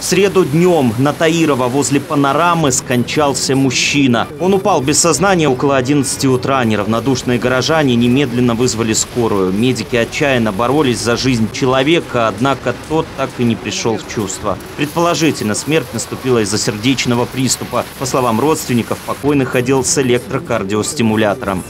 В среду днем на Таирова возле панорамы скончался мужчина. Он упал без сознания около 11 утра. Неравнодушные горожане немедленно вызвали скорую. Медики отчаянно боролись за жизнь человека, однако тот так и не пришел в чувство. Предположительно, смерть наступила из-за сердечного приступа. По словам родственников, покойный ходил с электрокардиостимулятором.